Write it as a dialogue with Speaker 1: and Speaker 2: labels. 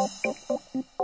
Speaker 1: Oh